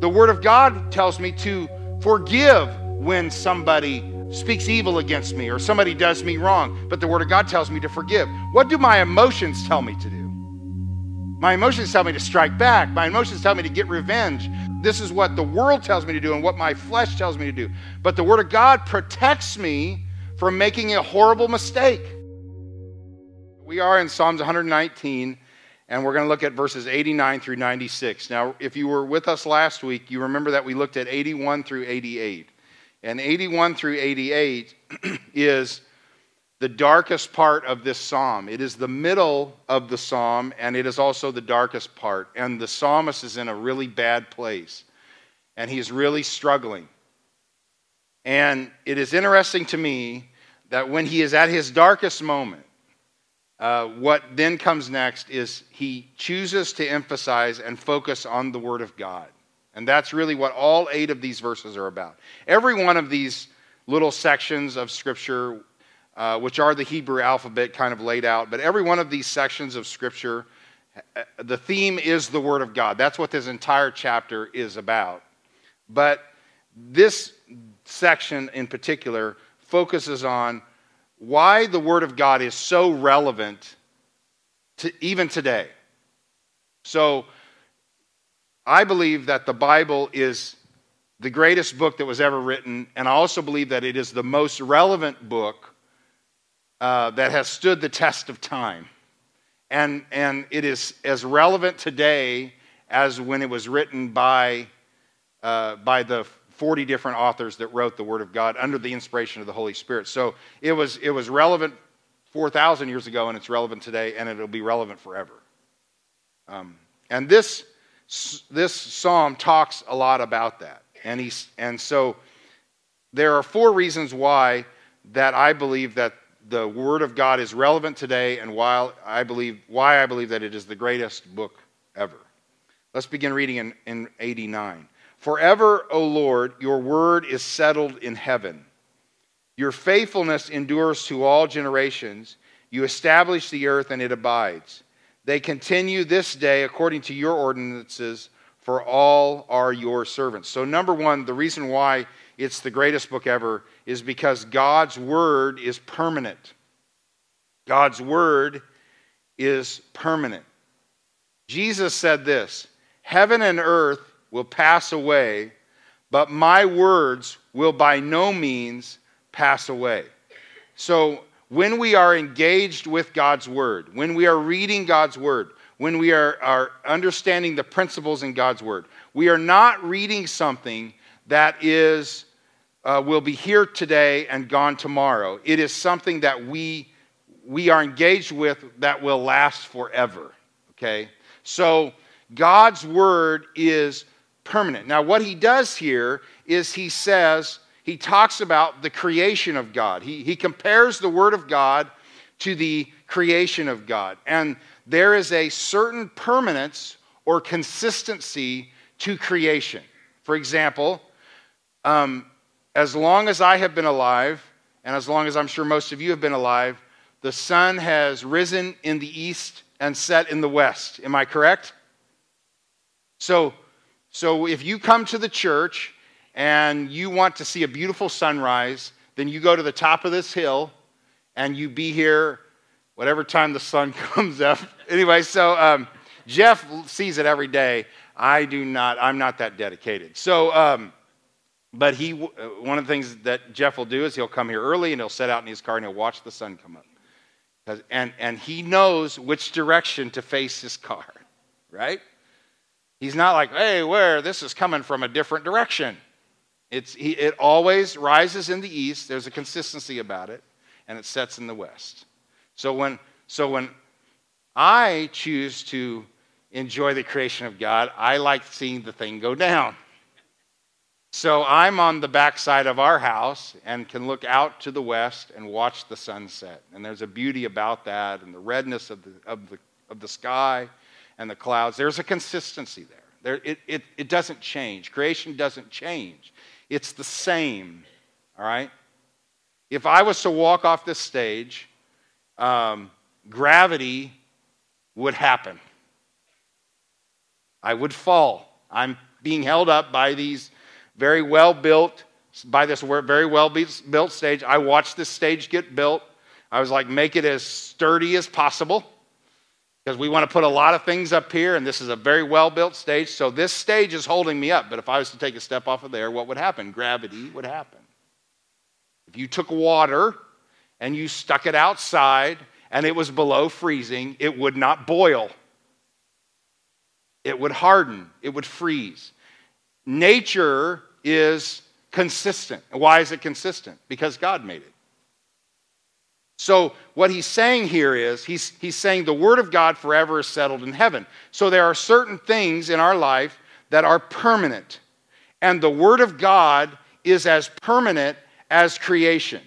The Word of God tells me to forgive when somebody speaks evil against me or somebody does me wrong. But the Word of God tells me to forgive. What do my emotions tell me to do? My emotions tell me to strike back. My emotions tell me to get revenge. This is what the world tells me to do and what my flesh tells me to do. But the Word of God protects me from making a horrible mistake. We are in Psalms 119 and we're going to look at verses 89 through 96. Now, if you were with us last week, you remember that we looked at 81 through 88. And 81 through 88 is the darkest part of this psalm. It is the middle of the psalm, and it is also the darkest part. And the psalmist is in a really bad place, and he's really struggling. And it is interesting to me that when he is at his darkest moment, uh, what then comes next is he chooses to emphasize and focus on the Word of God. And that's really what all eight of these verses are about. Every one of these little sections of Scripture, uh, which are the Hebrew alphabet kind of laid out, but every one of these sections of Scripture, uh, the theme is the Word of God. That's what this entire chapter is about. But this section in particular focuses on why the Word of God is so relevant to even today. So, I believe that the Bible is the greatest book that was ever written, and I also believe that it is the most relevant book uh, that has stood the test of time. And, and it is as relevant today as when it was written by, uh, by the 40 different authors that wrote the Word of God under the inspiration of the Holy Spirit. So it was, it was relevant 4,000 years ago, and it's relevant today, and it'll be relevant forever. Um, and this, this psalm talks a lot about that. And, he's, and so there are four reasons why that I believe that the Word of God is relevant today and why I believe, why I believe that it is the greatest book ever. Let's begin reading in, in 89. Forever, O Lord, your word is settled in heaven. Your faithfulness endures to all generations. You establish the earth and it abides. They continue this day according to your ordinances, for all are your servants. So, number one, the reason why it's the greatest book ever is because God's word is permanent. God's word is permanent. Jesus said this Heaven and earth will pass away, but my words will by no means pass away. So, when we are engaged with God's word, when we are reading God's word, when we are, are understanding the principles in God's word, we are not reading something that is uh, will be here today and gone tomorrow. It is something that we we are engaged with that will last forever. Okay, so God's word is permanent. Now, what he does here is he says, he talks about the creation of God. He, he compares the Word of God to the creation of God. And there is a certain permanence or consistency to creation. For example, um, as long as I have been alive, and as long as I'm sure most of you have been alive, the sun has risen in the east and set in the west. Am I correct? So, so if you come to the church and you want to see a beautiful sunrise, then you go to the top of this hill and you be here whatever time the sun comes up. anyway, so um, Jeff sees it every day. I do not, I'm not that dedicated. So, um, but he, uh, one of the things that Jeff will do is he'll come here early and he'll set out in his car and he'll watch the sun come up. And, and he knows which direction to face his car, right? He's not like, hey, where? This is coming from a different direction. It's, he, it always rises in the east. There's a consistency about it, and it sets in the west. So when, so when I choose to enjoy the creation of God, I like seeing the thing go down. So I'm on the backside of our house and can look out to the west and watch the sunset. And there's a beauty about that and the redness of the, of the, of the sky and the clouds. There's a consistency there. there it, it, it doesn't change. Creation doesn't change, it's the same, all right? If I was to walk off this stage, um, gravity would happen. I would fall. I'm being held up by these very well built, by this very well built stage. I watched this stage get built. I was like, make it as sturdy as possible because we want to put a lot of things up here, and this is a very well built stage. So this stage is holding me up. But if I was to take a step off of there, what would happen? Gravity would happen. If you took water and you stuck it outside and it was below freezing, it would not boil. It would harden, it would freeze. Nature is consistent. Why is it consistent? Because God made it. So, what he's saying here is, he's, he's saying the Word of God forever is settled in heaven. So, there are certain things in our life that are permanent. And the Word of God is as permanent as creation.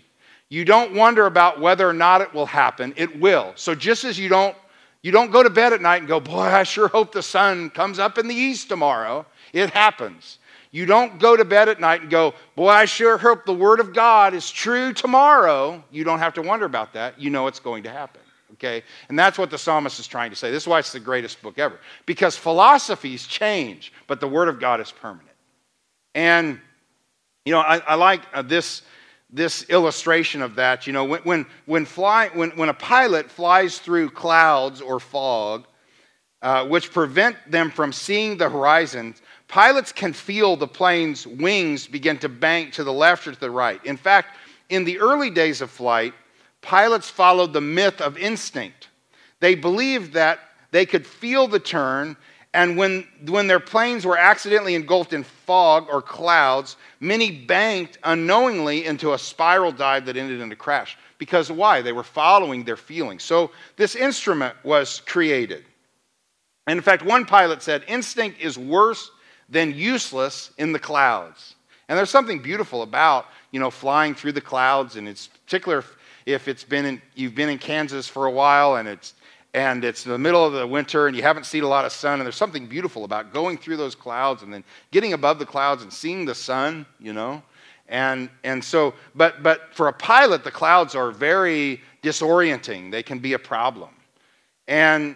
You don't wonder about whether or not it will happen, it will. So, just as you don't, you don't go to bed at night and go, Boy, I sure hope the sun comes up in the east tomorrow, it happens. You don't go to bed at night and go, Boy, I sure hope the Word of God is true tomorrow. You don't have to wonder about that. You know it's going to happen. Okay? And that's what the psalmist is trying to say. This is why it's the greatest book ever. Because philosophies change, but the Word of God is permanent. And, you know, I, I like uh, this, this illustration of that. You know, when, when, when, fly, when, when a pilot flies through clouds or fog, uh, which prevent them from seeing the horizon, Pilots can feel the plane's wings begin to bank to the left or to the right. In fact, in the early days of flight, pilots followed the myth of instinct. They believed that they could feel the turn, and when, when their planes were accidentally engulfed in fog or clouds, many banked unknowingly into a spiral dive that ended in a crash. Because why? They were following their feelings. So this instrument was created. And in fact, one pilot said, Instinct is worse than useless in the clouds. And there's something beautiful about, you know, flying through the clouds, and it's particular if it's been in, you've been in Kansas for a while and it's and it's the middle of the winter and you haven't seen a lot of sun and there's something beautiful about going through those clouds and then getting above the clouds and seeing the sun you know? And and so but but for a pilot the clouds are very disorienting. They can be a problem. And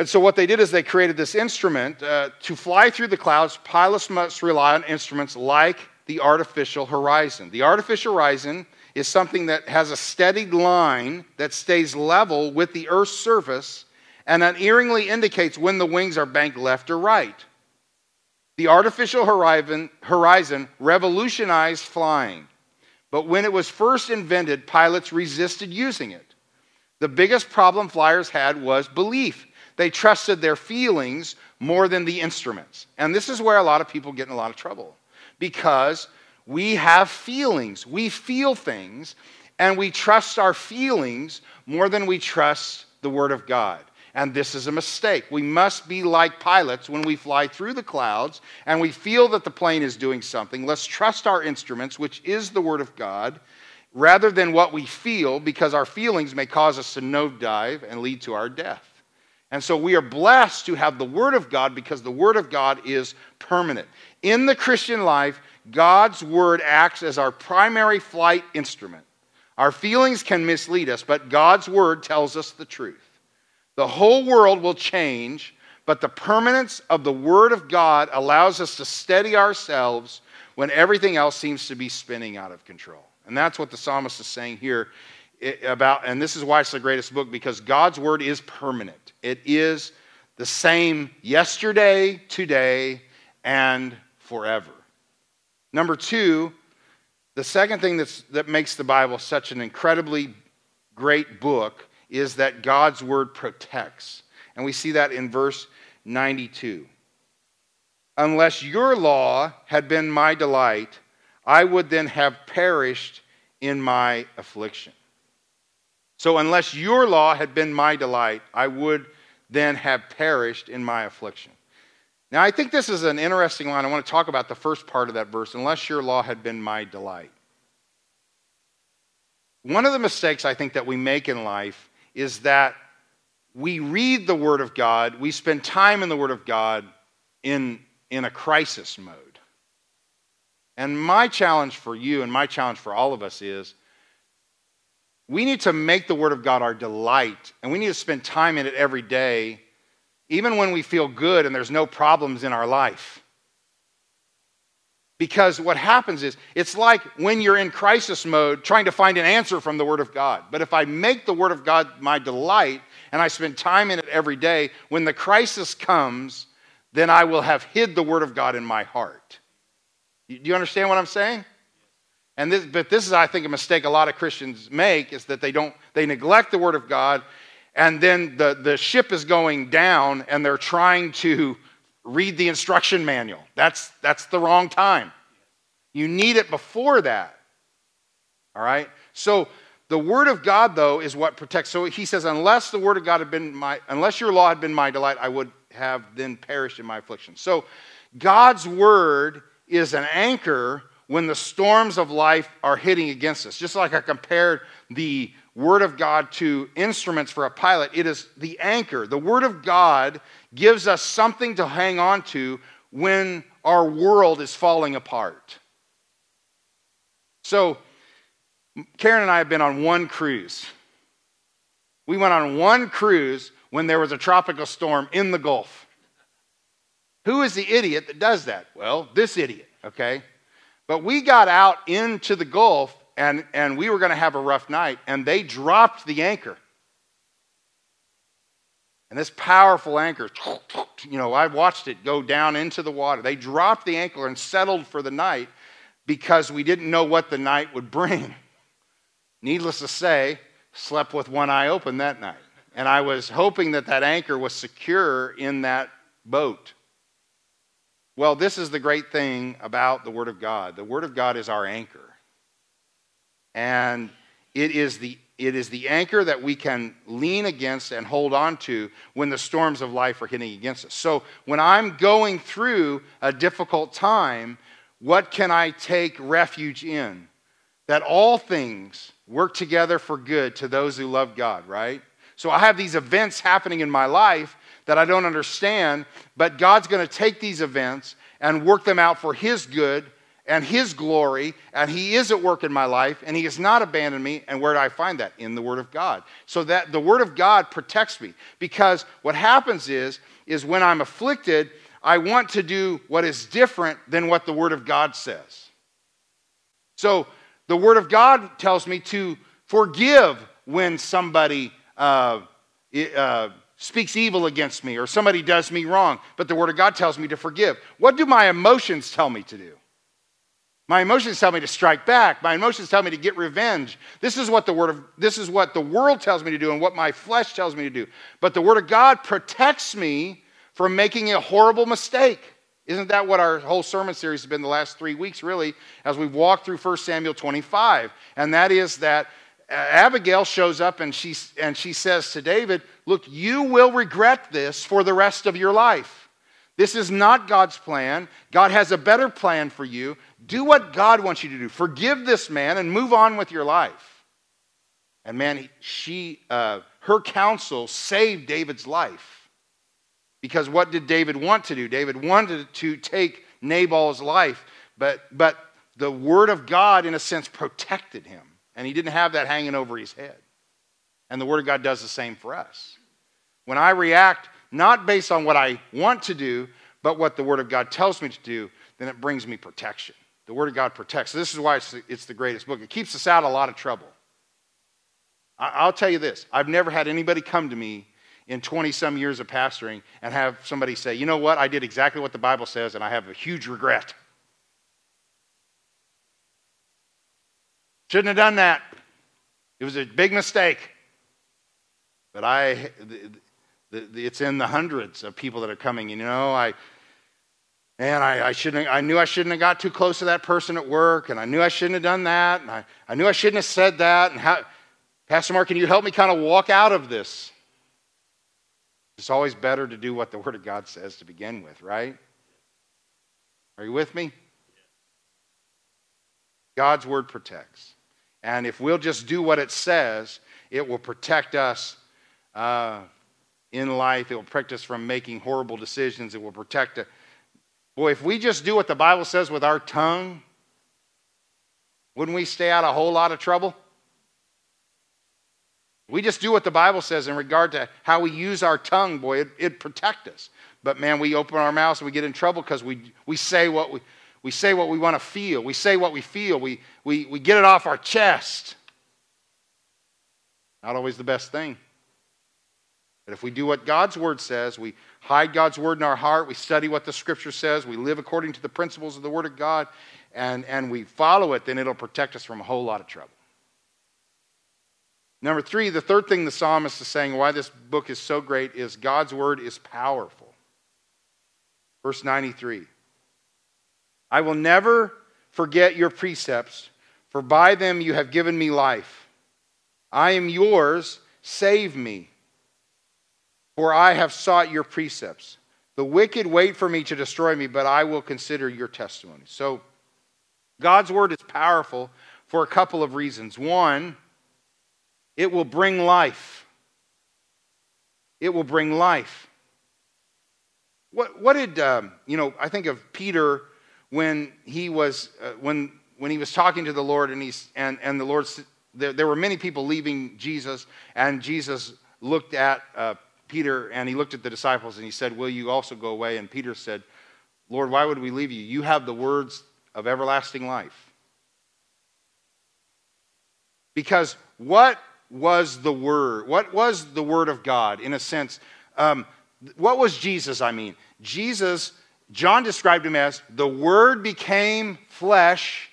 and so, what they did is they created this instrument. Uh, to fly through the clouds, pilots must rely on instruments like the artificial horizon. The artificial horizon is something that has a steady line that stays level with the Earth's surface and unerringly indicates when the wings are banked left or right. The artificial horizon, horizon revolutionized flying, but when it was first invented, pilots resisted using it. The biggest problem flyers had was belief. They trusted their feelings more than the instruments. And this is where a lot of people get in a lot of trouble because we have feelings. We feel things, and we trust our feelings more than we trust the Word of God. And this is a mistake. We must be like pilots when we fly through the clouds and we feel that the plane is doing something. Let's trust our instruments, which is the Word of God, rather than what we feel, because our feelings may cause us to nosedive and lead to our death. And so we are blessed to have the Word of God because the Word of God is permanent. In the Christian life, God's Word acts as our primary flight instrument. Our feelings can mislead us, but God's Word tells us the truth. The whole world will change, but the permanence of the Word of God allows us to steady ourselves when everything else seems to be spinning out of control. And that's what the psalmist is saying here about, and this is why it's the greatest book, because God's Word is permanent. It is the same yesterday, today, and forever. Number two, the second thing that makes the Bible such an incredibly great book is that God's word protects. And we see that in verse 92. Unless your law had been my delight, I would then have perished in my affliction. So, unless your law had been my delight, I would then have perished in my affliction. Now, I think this is an interesting line. I want to talk about the first part of that verse unless your law had been my delight. One of the mistakes I think that we make in life is that we read the Word of God, we spend time in the Word of God in, in a crisis mode. And my challenge for you and my challenge for all of us is we need to make the Word of God our delight, and we need to spend time in it every day, even when we feel good and there's no problems in our life. Because what happens is, it's like when you're in crisis mode trying to find an answer from the Word of God. But if I make the Word of God my delight and I spend time in it every day, when the crisis comes, then I will have hid the Word of God in my heart. Do you understand what I'm saying? And this, but this is, I think, a mistake a lot of Christians make is that they don't, they neglect the Word of God, and then the, the ship is going down, and they're trying to read the instruction manual. That's, that's the wrong time. You need it before that. All right? So the word of God, though, is what protects. So he says, unless the word of God had been my, unless your law had been my delight, I would have then perished in my affliction. So God's word is an anchor when the storms of life are hitting against us. Just like I compared the Word of God to instruments for a pilot, it is the anchor. The Word of God gives us something to hang on to when our world is falling apart. So, Karen and I have been on one cruise. We went on one cruise when there was a tropical storm in the Gulf. Who is the idiot that does that? Well, this idiot, okay? But we got out into the Gulf and, and we were going to have a rough night, and they dropped the anchor. And this powerful anchor, you know, I watched it go down into the water. They dropped the anchor and settled for the night because we didn't know what the night would bring. Needless to say, slept with one eye open that night. And I was hoping that that anchor was secure in that boat. Well, this is the great thing about the Word of God. The Word of God is our anchor. And it is the it is the anchor that we can lean against and hold on to when the storms of life are hitting against us. So, when I'm going through a difficult time, what can I take refuge in? That all things work together for good to those who love God, right? So, I have these events happening in my life that I don't understand, but God's going to take these events and work them out for His good and His glory, and He is at work in my life, and He has not abandoned me. And where do I find that? In the Word of God. So that the Word of God protects me. Because what happens is, is when I'm afflicted, I want to do what is different than what the Word of God says. So the Word of God tells me to forgive when somebody uh, uh, speaks evil against me or somebody does me wrong, but the Word of God tells me to forgive. What do my emotions tell me to do? My emotions tell me to strike back. My emotions tell me to get revenge. This is what the word of this is what the world tells me to do and what my flesh tells me to do. But the word of God protects me from making a horrible mistake. Isn't that what our whole sermon series has been the last 3 weeks really as we've walked through 1 Samuel 25? And that is that Abigail shows up and she, and she says to David, Look, you will regret this for the rest of your life. This is not God's plan. God has a better plan for you. Do what God wants you to do. Forgive this man and move on with your life. And man, she, uh, her counsel saved David's life. Because what did David want to do? David wanted to take Nabal's life, but, but the word of God, in a sense, protected him. And he didn't have that hanging over his head. And the word of God does the same for us. When I react not based on what I want to do, but what the Word of God tells me to do, then it brings me protection. The Word of God protects. This is why it's the, it's the greatest book. It keeps us out of a lot of trouble. I, will tell you this I've never had anybody come to me in 20 some years of pastoring and have somebody say, you know what, I did exactly what the Bible says and I have a huge regret. Shouldn't have done that. It was a big mistake. But I, it's in the hundreds of people that are coming. You know, I, man, I, I, shouldn't, I knew I shouldn't have got too close to that person at work, and I knew I shouldn't have done that, and I, I knew I shouldn't have said that. And how, Pastor Mark, can you help me kind of walk out of this? It's always better to do what the Word of God says to begin with, right? Are you with me? God's Word protects. And if we'll just do what it says, it will protect us uh, in life. It will protect us from making horrible decisions. It will protect us. Boy, if we just do what the Bible says with our tongue, wouldn't we stay out a whole lot of trouble? We just do what the Bible says in regard to how we use our tongue, boy, it, it protect us. But man, we open our mouths and we get in trouble because we, we say what we, we say what we want to feel. We say what we feel. We, we, we get it off our chest. Not always the best thing. But if we do what God's word says, we hide God's word in our heart, we study what the scripture says, we live according to the principles of the word of God, and, and we follow it, then it'll protect us from a whole lot of trouble. Number three, the third thing the psalmist is saying why this book is so great is God's word is powerful. Verse 93 I will never forget your precepts, for by them you have given me life. I am yours, save me for I have sought your precepts. The wicked wait for me to destroy me, but I will consider your testimony. So, God's word is powerful for a couple of reasons. One, it will bring life. It will bring life. What, what did, um, you know, I think of Peter when he was, uh, when, when he was talking to the Lord and, he's, and, and the Lord, there, there were many people leaving Jesus, and Jesus looked at uh, Peter and he looked at the disciples and he said, Will you also go away? And Peter said, Lord, why would we leave you? You have the words of everlasting life. Because what was the word? What was the word of God in a sense? Um, what was Jesus, I mean? Jesus, John described him as the word became flesh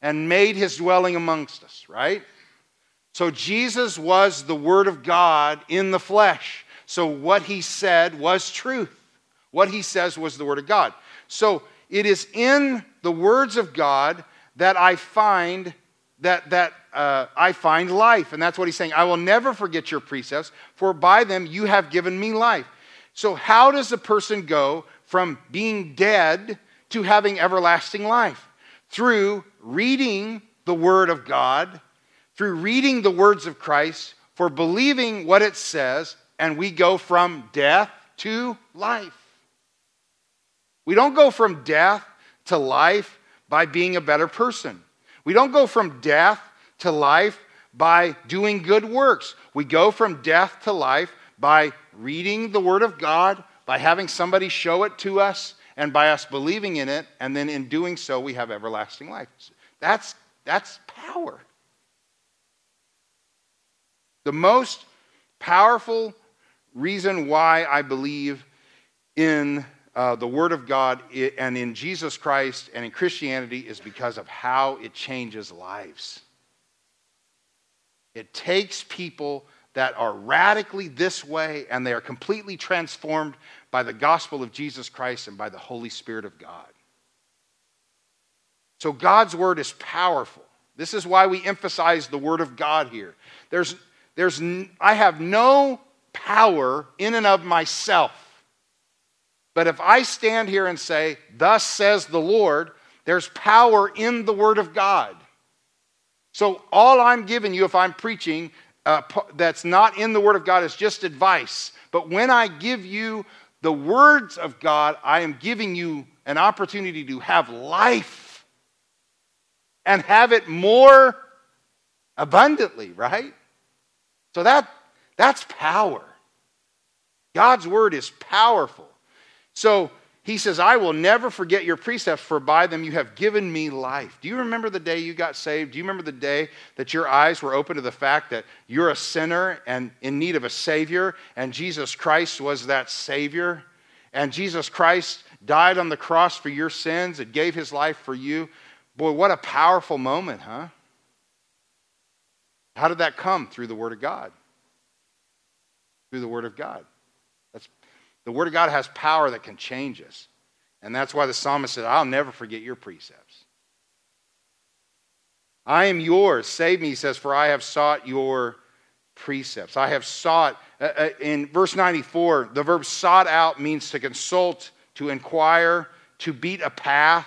and made his dwelling amongst us, right? So Jesus was the word of God in the flesh. So what he said was truth. What he says was the word of God. So it is in the words of God that I find that, that uh, I find life. And that's what he's saying. I will never forget your precepts, for by them you have given me life. So, how does a person go from being dead to having everlasting life? Through reading the Word of God, through reading the words of Christ, for believing what it says, and we go from death to life. We don't go from death to life by being a better person. We don't go from death to life by doing good works. We go from death to life by reading the Word of God, by having somebody show it to us, and by us believing in it, and then in doing so, we have everlasting life. That's, that's power. The most powerful reason why I believe in uh, the Word of God and in Jesus Christ and in Christianity is because of how it changes lives. It takes people that are radically this way and they are completely transformed by the gospel of Jesus Christ and by the Holy Spirit of God. So God's Word is powerful. This is why we emphasize the Word of God here. There's, there's, I have no power in and of myself. But if I stand here and say, Thus says the Lord, there's power in the Word of God. So all I'm giving you if I'm preaching uh, that's not in the Word of God is just advice. But when I give you the words of God, I am giving you an opportunity to have life and have it more abundantly, right? So that that's power. God's word is powerful. So he says, I will never forget your precepts, for by them you have given me life. Do you remember the day you got saved? Do you remember the day that your eyes were open to the fact that you're a sinner and in need of a Savior, and Jesus Christ was that Savior? And Jesus Christ died on the cross for your sins and gave his life for you. Boy, what a powerful moment, huh? How did that come? Through the Word of God through the Word of God. The Word of God has power that can change us. And that's why the psalmist said, I'll never forget your precepts. I am yours. Save me, he says, for I have sought your precepts. I have sought, uh, uh, in verse 94, the verb sought out means to consult, to inquire, to beat a path,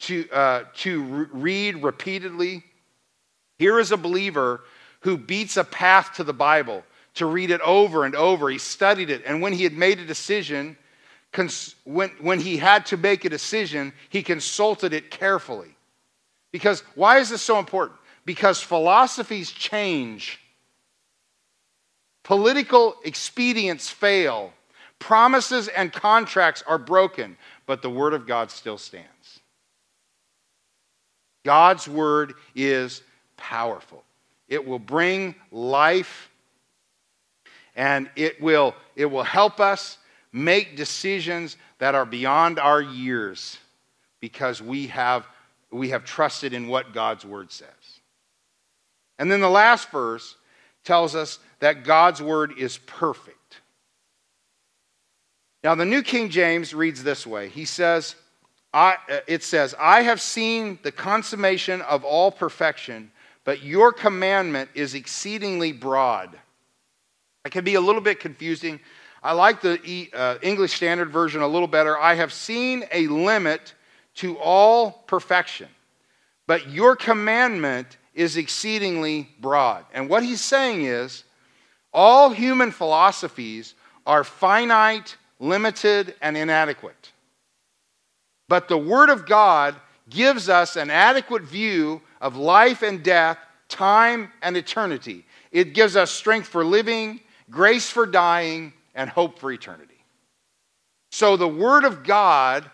to, uh, to re- read repeatedly. Here is a believer who beats a path to the Bible to read it over and over. He studied it. And when he had made a decision, when, when he had to make a decision, he consulted it carefully. Because why is this so important? Because philosophies change, political expedients fail, promises and contracts are broken, but the Word of God still stands. God's word is powerful. It will bring life and it will, it will help us make decisions that are beyond our years because we have, we have trusted in what God's word says. And then the last verse tells us that God's word is perfect. Now, the New King James reads this way He says, I, uh, it says, I have seen the consummation of all perfection, but your commandment is exceedingly broad. It can be a little bit confusing. I like the uh, English Standard Version a little better. I have seen a limit to all perfection, but your commandment is exceedingly broad. And what he's saying is, all human philosophies are finite, limited, and inadequate. But the Word of God gives us an adequate view of life and death, time and eternity. It gives us strength for living, grace for dying, and hope for eternity. So the Word of God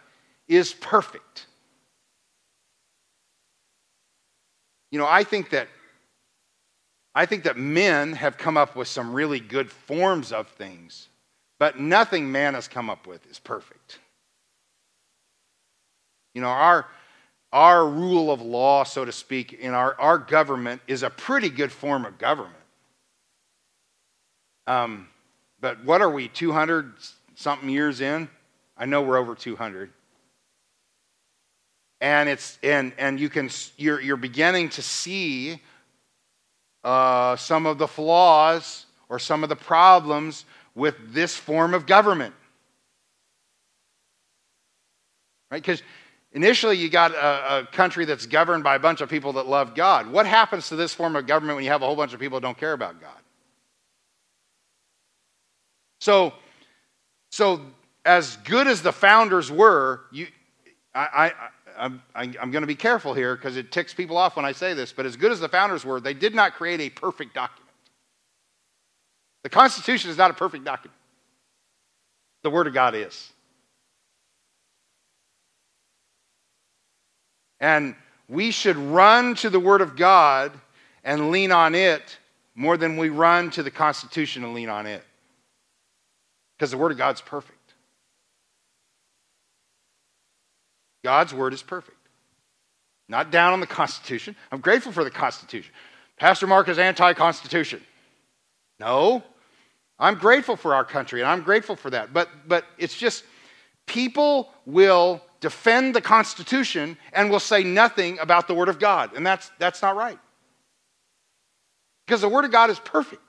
is perfect. You know, I think that I think that men have come up with some really good forms of things, but nothing man has come up with is perfect. You know, our, our rule of law, so to speak, in our, our government is a pretty good form of government. Um, but what are we, 200 something years in? I know we're over 200. And it's and and you can you're you're beginning to see uh, some of the flaws or some of the problems with this form of government. Right? Because Initially, you got a, a, country that's governed by a bunch of people that love God. What happens to this form of government when you have a whole bunch of people that don't care about God? So, so as good as the founders were, you, I, I, I'm, I'm going to be careful here because it ticks people off when I say this, but as good as the founders were, they did not create a perfect document. The Constitution is not a perfect document. The Word of God is. And we should run to the Word of God and lean on it more than we run to the Constitution and lean on it. Because the Word of God's perfect. God's Word is perfect. Not down on the Constitution. I'm grateful for the Constitution. Pastor Mark is anti Constitution. No. I'm grateful for our country and I'm grateful for that. But, but it's just people will defend the Constitution and will say nothing about the Word of God. And that's, that's not right. Because the Word of God is perfect.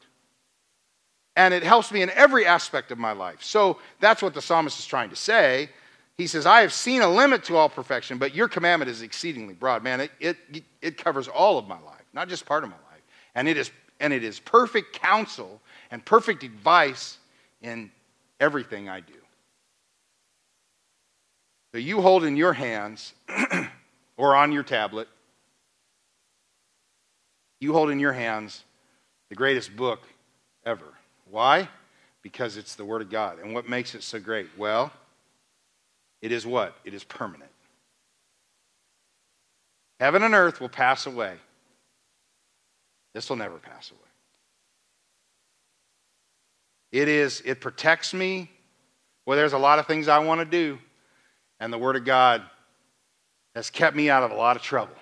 And it helps me in every aspect of my life. So that's what the psalmist is trying to say. He says, I have seen a limit to all perfection, but your commandment is exceedingly broad. Man, it, it, it covers all of my life, not just part of my life. And it is, and it is perfect counsel and perfect advice in everything I do. So you hold in your hands or on your tablet, you hold in your hands the greatest book ever. Why? Because it's the Word of God. And what makes it so great? Well, it is what? It is permanent. Heaven and earth will pass away. This will never pass away. It is, it protects me. Well, there's a lot of things I want to do and the Word of God has kept me out of a lot of trouble.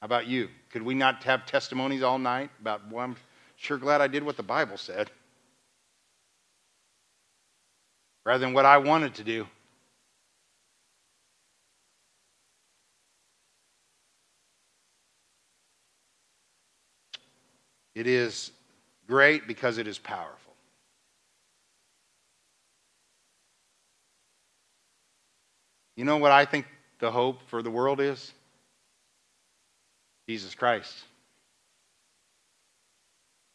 How about you? Could we not have testimonies all night about, well, I'm sure glad I did what the Bible said rather than what I wanted to do? It is great because it is powerful. You know what I think the hope for the world is? Jesus Christ.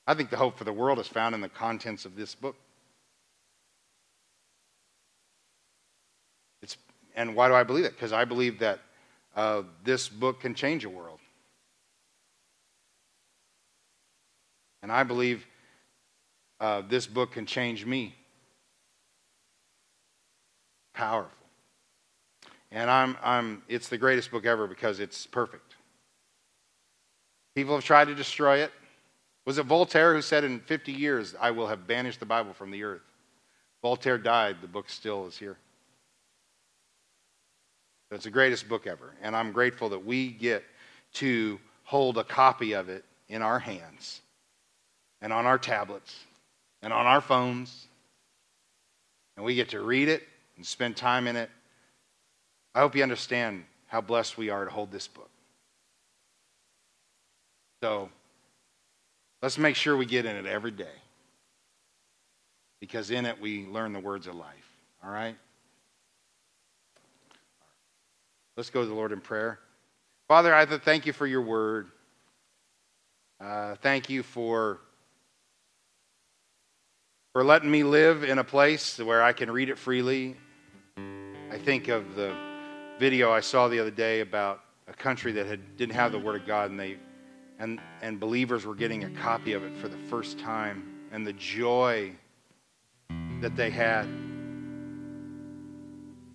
I think the hope for the world is found in the contents of this book. It's, and why do I believe that? Because I believe that uh, this book can change a world. And I believe uh, this book can change me. Powerful. And I'm, I'm, it's the greatest book ever because it's perfect. People have tried to destroy it. Was it Voltaire who said, In 50 years, I will have banished the Bible from the earth? Voltaire died, the book still is here. It's the greatest book ever. And I'm grateful that we get to hold a copy of it in our hands and on our tablets and on our phones. And we get to read it and spend time in it. I hope you understand how blessed we are to hold this book. So let's make sure we get in it every day because in it we learn the words of life. All right? Let's go to the Lord in prayer. Father, I thank you for your word. Uh, thank you for, for letting me live in a place where I can read it freely. I think of the video I saw the other day about a country that had, didn't have the Word of God, and, they, and, and believers were getting a copy of it for the first time, and the joy that they had.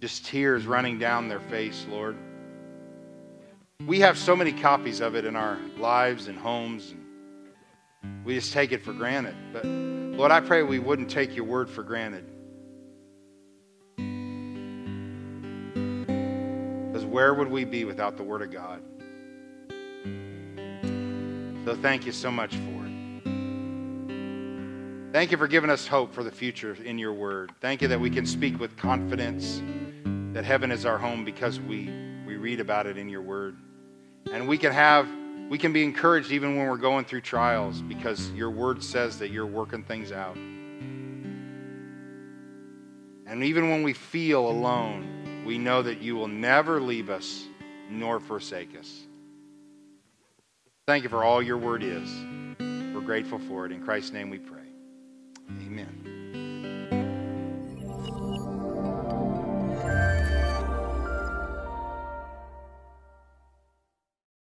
Just tears running down their face, Lord. We have so many copies of it in our lives and homes, and we just take it for granted. But Lord, I pray we wouldn't take your word for granted. Because where would we be without the word of God? So thank you so much for it. Thank you for giving us hope for the future in your word. Thank you that we can speak with confidence that heaven is our home because we, we read about it in your word. And we can have we can be encouraged even when we're going through trials because your word says that you're working things out. And even when we feel alone, we know that you will never leave us nor forsake us. Thank you for all your word is. We're grateful for it. In Christ's name we pray. Amen.